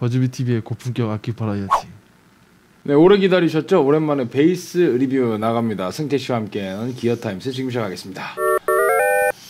Buzzbee TV의 고품격 악기 버라이어티. 네, 오래 기다리셨죠? 오랜만에 베이스 리뷰 나갑니다. 승채 씨와 함께하는 Gear Times 지금 시작하겠습니다.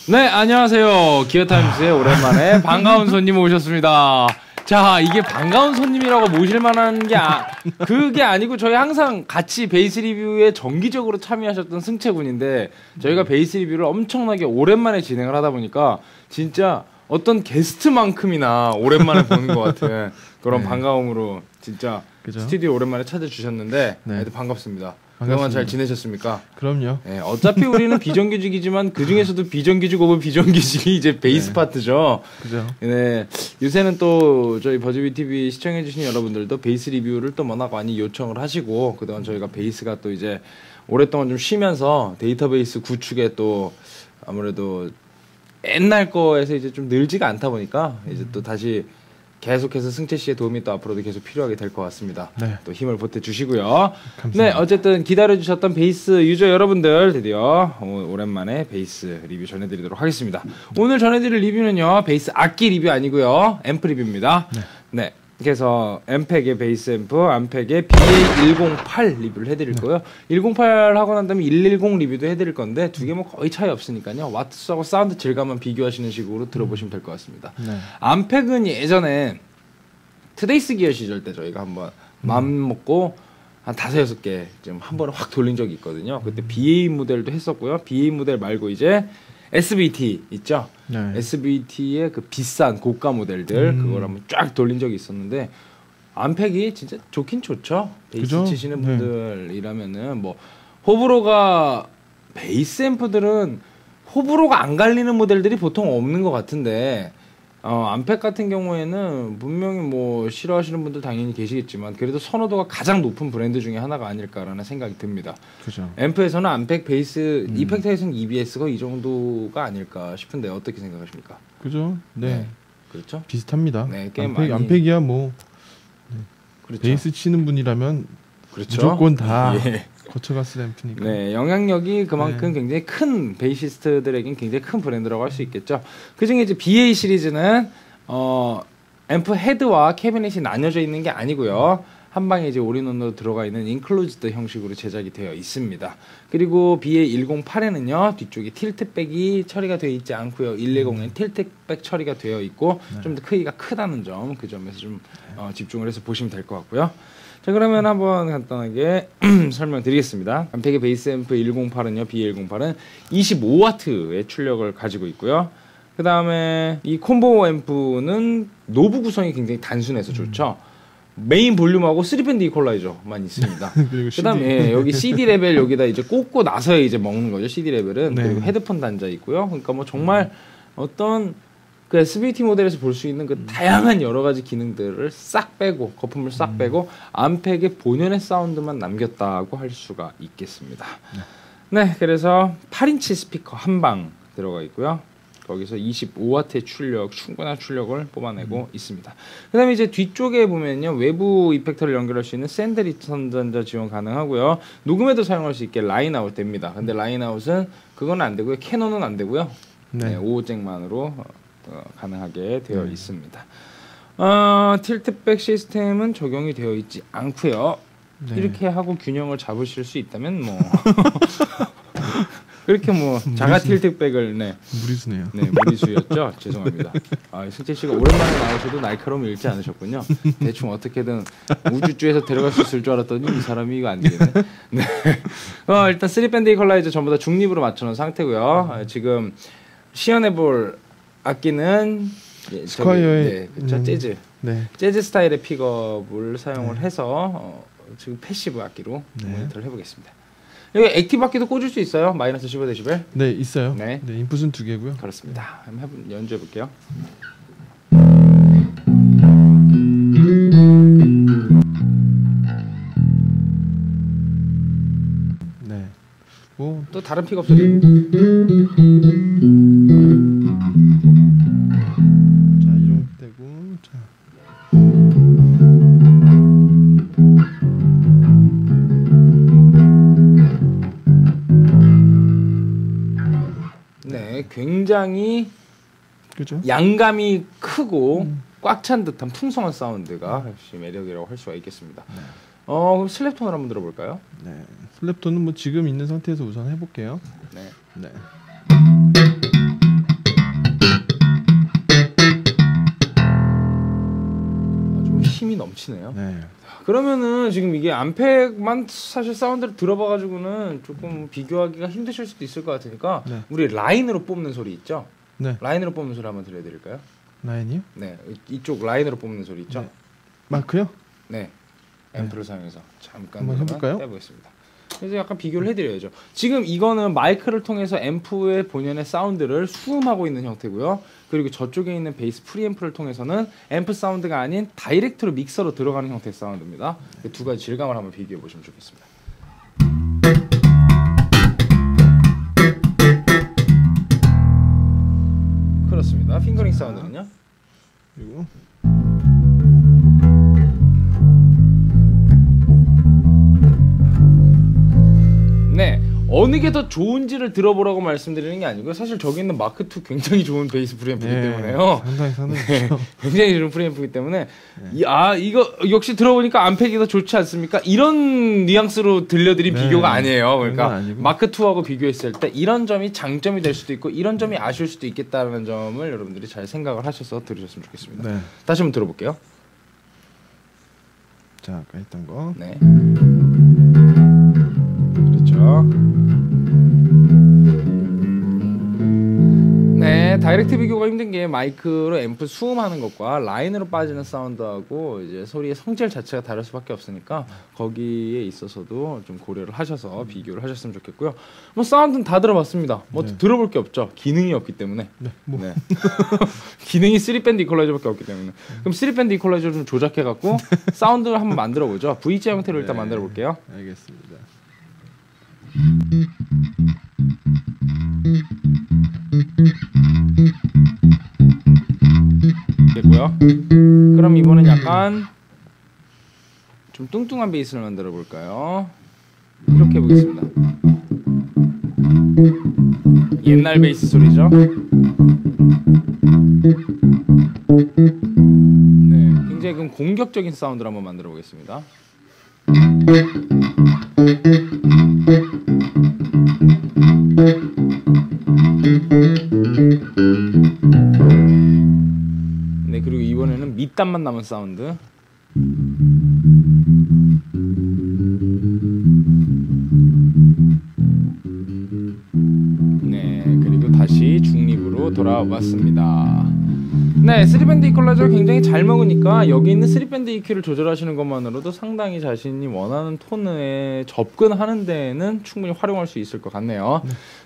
네, 안녕하세요. Gear Times에 오랜만에 반가운 손님 오셨습니다. 자, 이게 반가운 손님이라고 모실 만한 게 아, 그게 아니고 저희 항상 같이 베이스 리뷰에 정기적으로 참여하셨던 승채 군인데 저희가 베이스 리뷰를 엄청나게 오랜만에 진행을 하다 보니까 진짜 어떤 게스트만큼이나 오랜만에 보는 것 같은 그런 네. 반가움으로 진짜 그죠? 스튜디오 오랜만에 찾아주셨는데 네. 하여튼 반갑습니다. 그동안. 잘 지내셨습니까? 그럼요. 네, 어차피 우리는 비정규직이지만 그 중에서도 비정규직 of 비정규직이 이제 베이스 네. 파트죠. 그죠? 네, 요새는 또 저희 Buzzbee TV 시청해주신 여러분들도 베이스 리뷰를 또 워낙 많이 요청을 하시고 그동안 저희가 베이스가 또 이제 오랫동안 좀 쉬면서 데이터베이스 구축에 또 아무래도 옛날 거에서 이제 좀 늘지가 않다 보니까 이제 또 다시 계속해서 승채 씨의 도움이 또 앞으로도 계속 필요하게 될 것 같습니다. 네. 또 힘을 보태 주시고요. 감사합니다. 네, 어쨌든 기다려 주셨던 베이스 유저 여러분들 드디어 오- 오랜만에 베이스 리뷰 전해 드리도록 하겠습니다. 오늘 전해 드릴 리뷰는요, 베이스 악기 리뷰 아니고요, 앰프 리뷰입니다. 네. 그래서 Ampeg의 베이스 앰프, Ampeg의 BA108 리뷰를 해드릴 거고요. 108 하고 난 다음에 110 리뷰도 해드릴 건데 두 개 뭐 거의 차이 없으니까요. 와트수하고 사운드 질감만 비교하시는 식으로 들어보시면 될 것 같습니다. 네. Ampeg은 예전에 Today's Gear 시절 때 저희가 한번 마음 먹고 한 다섯 여섯 개 좀 한 번에 확 돌린 적이 있거든요. 그때 BA 모델도 했었고요. BA 모델 말고 이제 SVT 있죠. 네. SVT의 그 비싼 고가 모델들 음. 그걸 한번 쫙 돌린 적이 있었는데 암팩이 진짜 좋긴 좋죠. 베이스 그죠? 치시는 네. 분들이라면은 뭐 호불호가 베이스 앰프들은 호불호가 안 갈리는 모델들이 보통 없는 것 같은데 어, 암팩 같은 경우에는 분명히 뭐 싫어하시는 분들 당연히 계시겠지만 그래도 선호도가 가장 높은 브랜드 중에 하나가 아닐까라는 생각이 듭니다. 그죠. 앰프에서는 암팩, 베이스, 음. 이펙터에서는 EBS가 이 정도가 아닐까 싶은데 어떻게 생각하십니까? 그죠? 네. 네. 그렇죠? 비슷합니다. 네, 꽤 Ampeg, 많이- Ampeg이야 뭐 그렇죠. 베이스 치는 분이라면 그렇죠. 무조건 다 예. 거쳐갔을 앰프니까. 네, 영향력이 그만큼 네. 굉장히 큰 베이시스트들에겐 굉장히 큰 브랜드라고 할 수 있겠죠. 그 중에 이제 BA 시리즈는 어 앰프 헤드와 캐비넷이 나뉘어져 있는 게 아니고요. 한 방에 이제 all-in-one으로 들어가 있는 enclosed 형식으로 제작이 되어 있습니다. 그리고 BA108에는요 뒤쪽에 tilt-back이 처리가 되어 있지 않고요. 110에는 tilt-back 처리가 되어 있고 좀더 크기가 크다는 점 그 점에서 좀 어, 집중을 해서 보시면 될 것 같고요. 자 그러면 한번 간단하게 설명드리겠습니다. Ampeg의 베이스 앰프 108은요, B108은 25와트의 출력을 가지고 있고요. 그 다음에 이 콤보 앰프는 knob 구성이 굉장히 단순해서 좋죠. 메인 볼륨하고 3밴드 이퀄라이저만 있습니다. 그다음에 예, 여기 CD 레벨 여기다 이제 꽂고 나서야 이제 먹는 거죠. CD 레벨은 네. 그리고 헤드폰 단자 있고요. 그러니까 뭐 정말 어떤 그 SVT 모델에서 볼 수 있는 그 다양한 여러 가지 기능들을 싹 빼고 거품을 싹 빼고 Ampeg의 본연의 사운드만 남겼다고 할 수가 있겠습니다. 네, 그래서 8인치 스피커 한 방 들어가 있고요. 거기서 25와트의 출력, 충분한 출력을 뽑아내고 있습니다. 그다음에 이제 뒤쪽에 보면요 외부 effector를 연결할 수 있는 send return 단자 지원 가능하고요. 녹음에도 사용할 수 있게 line out 됩니다. 근데 line out은 그건 안 되고요. 캐논은 안 되고요. 네, 네. 55잭만으로 어, 어, 가능하게 되어 있습니다. 어, tilt-back 시스템은 적용이 되어 있지 않고요. 네. 이렇게 하고 균형을 잡으실 수 있다면 뭐 그렇게 뭐 자가 tilt-back을 네, 무리수네요. 네 무리수였죠. 죄송합니다. 아, 승채 씨가 오랜만에 나오셔도 날카로움을 잃지 않으셨군요. 대충 어떻게든 우쭈쭈해서 데려갈 수 있을 줄 알았더니 이 사람이 이거 안 되겠네. 네. 어, 일단 3밴드 이퀄라이저 전부 다 중립으로 맞춰놓은 상태고요. 아, 지금 시연해볼 악기는 예, Squier의, 네, 그쵸, 음, 재즈 네. 재즈 스타일의 픽업을 사용을 해서 어, 지금 passive 악기로 네. 모니터를 해보겠습니다. 여기 active 악기도 꽂을 수 있어요. 마이너스 15데시벨. 네, 있어요. 네. 네. input은 두 개고요. 그렇습니다. 한번 해보, 연주해 볼게요. 네. 뭐 또 다른 픽업 소리. 네, 굉장히 그죠? 양감이 크고 꽉찬 듯한 풍성한 사운드가 역시 매력이라고 할 수가 있겠습니다. 어 그럼 슬랩톤을 한번 들어볼까요? 네. 슬랩톤은 뭐 지금 있는 상태에서 우선 해볼게요. 네. 네. 넘치네요. 네. 그러면은 지금 이게 암팩만 사실 사운드를 들어봐가지고는 조금 비교하기가 힘드실 수도 있을 것 같으니까 네. 우리 라인으로 뽑는 소리 있죠? 네. 라인으로 뽑는 소리 한번 들려드릴까요? 라인이요? 네, 이- 이쪽 라인으로 뽑는 소리 있죠? 네. 마이크요? 네, 앰프를 사용해서 잠깐 한번 해볼까요? 해보겠습니다. 그래서 약간 비교를 해드려야죠. 지금 이거는 마이크를 통해서 앰프의 본연의 사운드를 수음하고 있는 형태고요. 그리고 저쪽에 있는 베이스 프리앰프를 통해서는 앰프 사운드가 아닌 direct로 믹서로 들어가는 형태의 사운드입니다. 그두 가지 질감을 한번 비교해 보시면 좋겠습니다. 그렇습니다. fingering 사운드는요. 그리고 어느 게 더 좋은지를 들어보라고 말씀드리는 게 아니고요. 사실 저기 있는 마크 2 굉장히 좋은 베이스 프리앰프이기 때문에요. 상당히 상당히 네. 굉장히 좋은 프리앰프이기 때문에 이, 아 이거 역시 들어보니까 Ampeg이 더 좋지 않습니까? 이런 뉘앙스로 들려드린 네, 비교가 아니에요. 그러니까. 마크 2하고 비교했을 때 이런 점이 장점이 될 수도 있고 이런 점이 아쉬울 수도 있겠다는 점을 여러분들이 잘 생각을 하셔서 들으셨으면 좋겠습니다. 네. 다시 한번 들어볼게요. 자, 아까 했던 거. 네. 그렇죠. 네, direct 비교가 힘든 게 마이크로 앰프 수음하는 것과 라인으로 빠지는 사운드하고 이제 소리의 성질 자체가 다를 수밖에 없으니까 거기에 있어서도 좀 고려를 하셔서 비교를 하셨으면 좋겠고요. 뭐 사운드는 다 들어봤습니다. 뭐 네. 들어볼 게 없죠. 기능이 없기 때문에. 네. 뭐 네. 기능이 3밴드 이퀄라이저밖에 없기 때문에. 그럼 3밴드 이퀄라이저 좀 조작해 갖고 사운드를 한번 만들어 보죠. V자 형태로 일단 네. 만들어 볼게요. 알겠습니다. 됐고요. 그럼 이번엔 약간 좀 뚱뚱한 베이스를 만들어 볼까요? 이렇게 해 보겠습니다. 옛날 베이스 소리죠. 네, 굉장히 공격적인 사운드를 한번 만들어 보겠습니다. 밑단만 남은 사운드. 네, 그리고 다시 중립으로 돌아왔습니다. 네, 3밴드 이퀄라이저 굉장히 잘 먹으니까 여기 있는 3밴드 EQ를 조절하시는 것만으로도 상당히 자신이 원하는 톤에 접근하는 데에는 충분히 활용할 수 있을 것 같네요.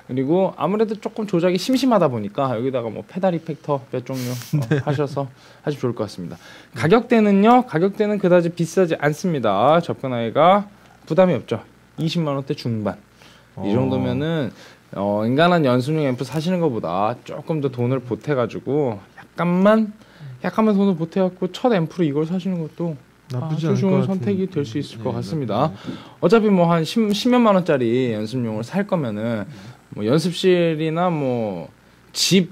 그리고 아무래도 조금 조작이 심심하다 보니까 여기다가 뭐 페달 이펙터 몇 종류 어, 하셔서 하시면 좋을 것 같습니다. 가격대는요, 가격대는 그다지 비싸지 않습니다. 접근하기가 부담이 없죠. 20만 원대 중반. 이 어. 정도면은 어, 인간한 연습용 앰프 사시는 것보다 조금 더 돈을 보태가지고 약간만 약간만 돈을 보태갖고 첫 앰프로 이걸 사시는 것도 나쁘지 아주 않을 좋은 것 선택이 될 수 있을 것 네, 같습니다. 나쁘지 않을 어차피 뭐한 10, 10몇만 원짜리 연습용을 살 거면은 뭐 연습실이나 뭐 집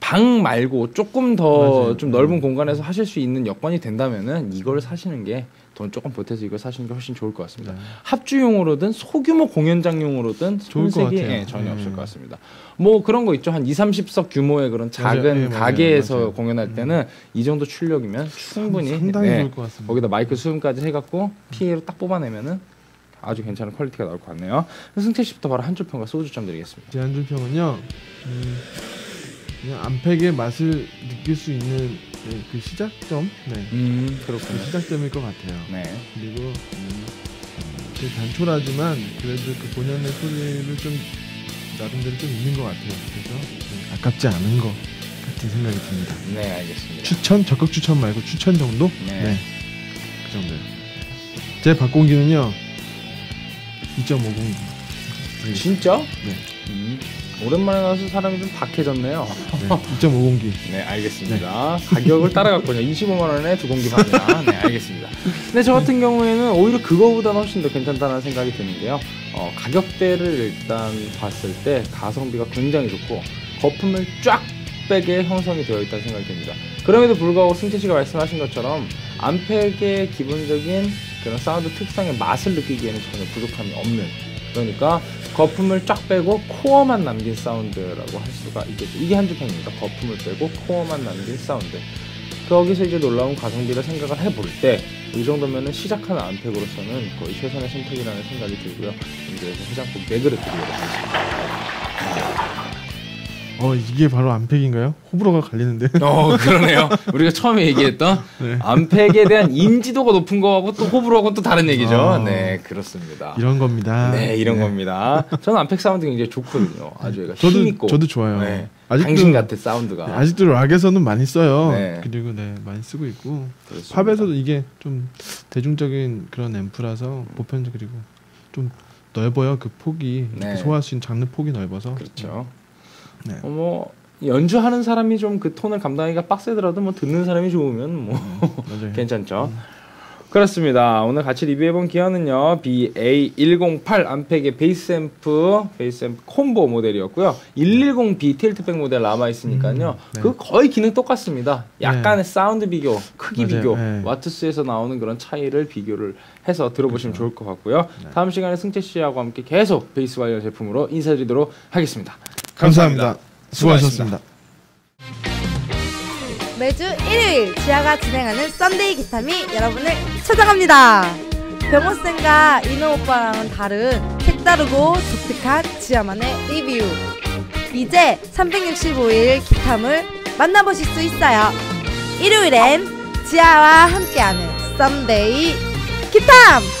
방 말고 조금 더. 좀 넓은 공간에서 하실 수 있는 여건이 된다면은 이걸 사시는 게 돈 조금 보태서 이걸 사시는 게 훨씬 좋을 것 같습니다. 네. 합주용으로든 소규모 공연장용으로든 좋을 것 같아요. 예, 전혀 네. 없을 것 같습니다. 뭐 그런 거 있죠. 한 2, 30석 규모의 그런 작은 맞아요. 네, 맞아요. 가게에서 맞아요. 공연할 때는 이 정도 출력이면 충분히 상당히 네, 좋을 것 같습니다. 거기다 마이크 수음까지 해갖고 PA로 딱 뽑아내면은 아주 괜찮은 quality가 나올 것 같네요. 승태 씨부터 바로 한줄 평과 소주 점 드리겠습니다. 제 한줄 평은요. 음, 그냥 Ampeg의 맛을 느낄 수 있는 네, 그 시작점, 네, 음그 그렇군요. 시작점일 것 같아요. 네. 그리고 음, 되게 단촐하지만 그래도 그 본연의 소리를 좀 나름대로 좀 있는 것 같아요. 그래서 네, 아깝지 않은 것 같은 생각이 듭니다. 네 알겠습니다. 추천 적극 추천 말고 추천 정도? 네. 그 정도요. 제 바공기는요. 2.50. 진짜? 네. 음, 오랜만에 나와서 사람이 좀 박해졌네요. 네. 2.50기. 네, 알겠습니다. 가격을 따라갔군요. 25만 원에 두 공기 팝니다. 네, 알겠습니다. 근데 저 같은 경우에는 오히려 그거보다는 훨씬 더 괜찮다는 생각이 드는 게요. 어, 가격대를 일단 봤을 때 가성비가 굉장히 좋고 거품을 쫙 600에 형성이 되어 있다는 생각이 듭니다. 그럼에도 불구하고 승재 씨가 말씀하신 것처럼 암팩의 기본적인 그런 사운드 특성의 맛을 느끼기에는 전혀 부족함이 없는 그러니까 거품을 쫙 빼고 core만 남긴 사운드라고 할 수가 있겠죠. 이게 한줄평입니다. 거품을 빼고 core만 남긴 사운드. 거기서 이제 놀라운 가성비를 생각을 해볼 때 이 정도면은 시작하는 Ampeg으로서는 거의 최선의 선택이라는 생각이 들고요. 이제 해장국 네 그릇 드리겠습니다. 어 이게 바로 Ampeg인가요? 호불호가 갈리는데. 어 그러네요. 우리가 처음에 얘기했던 네. Ampeg에 대한 인지도가 높은 거하고 또 호불호하고는 또 다른 얘기죠. 아. 네 그렇습니다. 이런 겁니다. 네 이런 겁니다. 저는 Ampeg 사운드 굉장히 좋거든요. 아주 얘가 저도 힘 있고. 저도 좋아요. 네. 아직도 당신 같아 사운드가. 네, 아직도 락에서는 많이 써요. 네. 그리고 네 많이 쓰고 있고 그렇습니다. 팝에서도 이게 좀 대중적인 그런 앰프라서 보편적 그리고 좀 넓어요 그 폭이 네. 소화할 수 있는 장르 폭이 넓어서 그렇죠. 네. 어, 뭐 연주하는 사람이 좀 그 톤을 감당하기가 빡세더라도 뭐 듣는 사람이 좋으면 뭐 맞아요. 괜찮죠. 그렇습니다. 오늘 같이 리뷰해본 기어는요. BA108 Ampeg의 베이스 앰프, 베이스 앰프 콤보 모델이었고요. 110B tilt-back 모델 남아 있으니까요. 음, 네. 그 거의 기능 똑같습니다. 약간의 사운드 비교, 크기 맞아요. 비교, 네. 와트수에서 나오는 그런 차이를 비교를 해서 들어보시면 그렇죠. 좋을 것 같고요. 네. 다음 시간에 승태 씨하고 함께 계속 베이스 기어 제품으로 인사드리도록 하겠습니다. 감사합니다. 수고하셨습니다. 수고하셨습니다. 매주 일요일 지아가 진행하는 Sunday 기탐이 여러분을 찾아갑니다. 병호쌤과 이노 오빠랑은 다른 색다르고 독특한 지아만의 리뷰. 이제 365일 기탐을 만나보실 수 있어요. 일요일엔 지아와 함께하는 썬데이 기탐!